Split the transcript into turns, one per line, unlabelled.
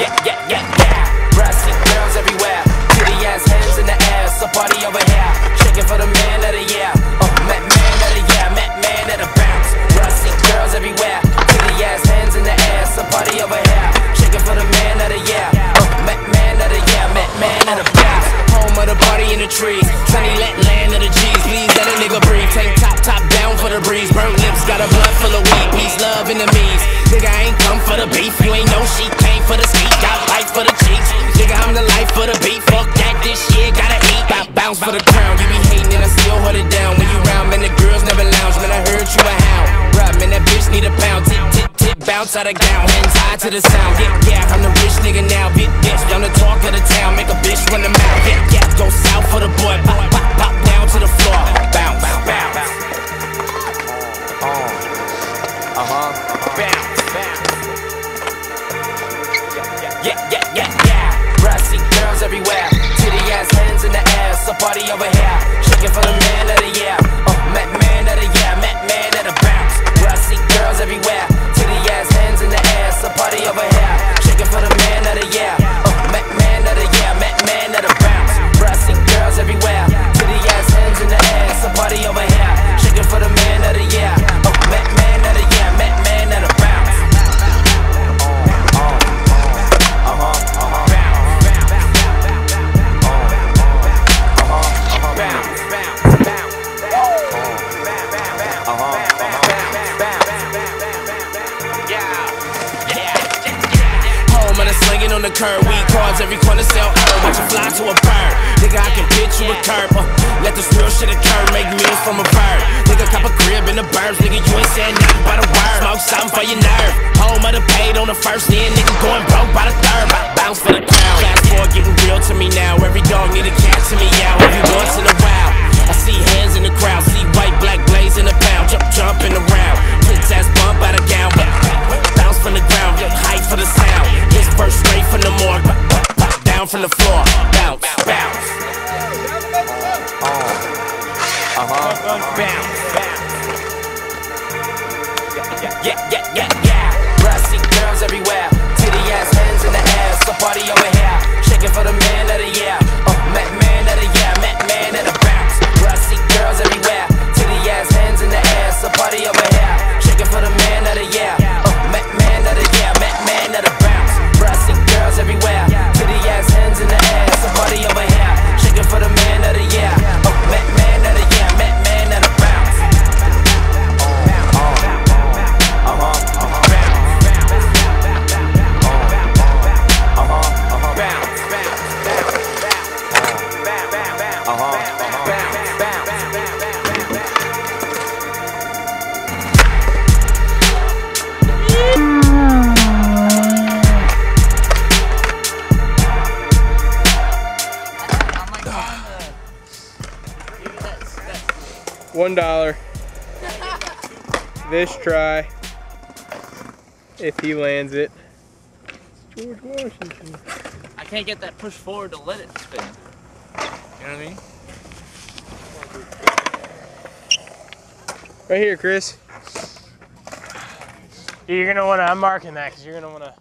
yeah, yeah, yeah. down. You be hating and I still hold it down. When you round, man, the girls never lounge. Man, I heard you a hound. Bruh, man, that bitch need a pound. Tip, tip, tip, bounce out of gown. Hands high to the sound. Yeah, yeah, I'm the rich nigga now. Bitch, bitch, I'm the talk of the town. Make a bitch run the mouth. Yeah, yeah, go south for the boy. On the curb, weed cards every corner sell herb. Watch you fly to a bird. Nigga, I can pitch you a curb. Uh, let this real shit occur, make meals from a bird. Nigga, cop a crib in the burbs, nigga, you ain't saying nothing but a word. Smoke something for your nerve. Home of the paid on the first end, nigga going broke by the third. I bounce for the from the floor, bounce, bounce. Uh huh, bounce, bounce. Yeah, yeah, yeah.
One dollar. This try. If he lands it. George Washington.
I can't get that push forward to let it spin. You know what I mean?
Right here, Chris. You're gonna wanna, I'm marking that because you're gonna wanna